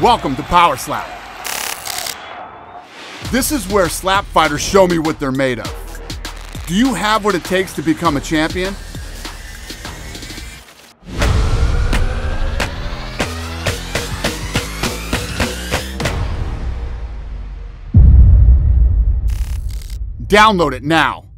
Welcome to Power Slap. This is where slap fighters show me what they're made of. Do you have what it takes to become a champion? Download it now.